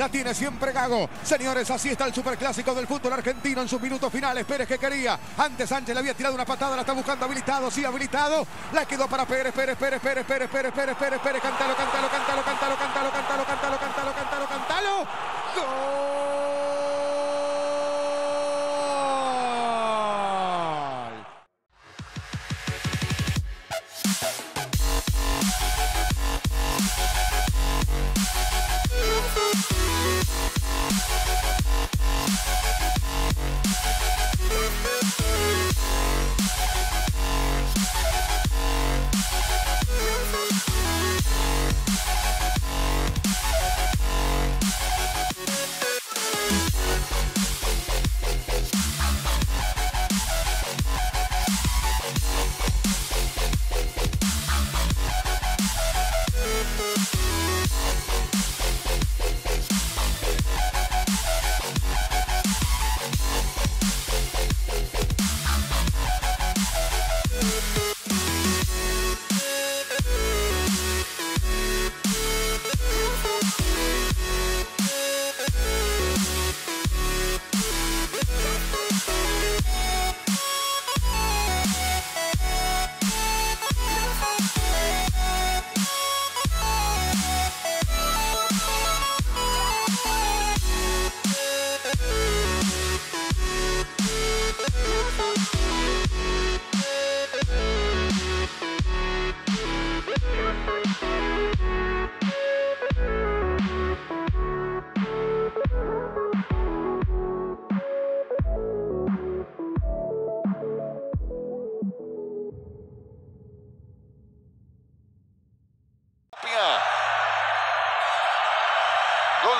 La tiene siempre Gago. Señores, así está el superclásico del fútbol argentino en sus minutos finales. Pérez que quería. Antes Sánchez le había tirado una patada, la está buscando habilitado. Sí, habilitado. La quedó para Pérez, Pérez, Pérez, Pérez, Pérez, Pérez, Pérez, Pérez, Pérez. Cántalo, cántalo, cántalo, cántalo, cántalo, cántalo, cántalo, cántalo, cántalo, cántalo. ¡Gol!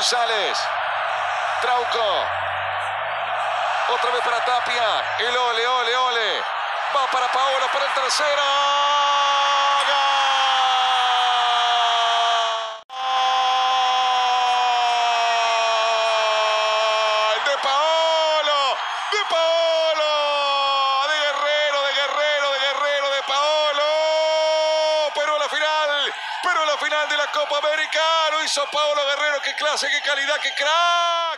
González. Trauco. Otra vez para Tapia. El ole, ole, ole. Va para Paolo para el tercero. ¡Gol! De Paolo. De Paolo. De Guerrero, de Guerrero, de Guerrero, de Paolo. Pero la final. Pero la final de la Copa América lo hizo Paolo Guerrero. ¡Qué clase, qué calidad, qué crack!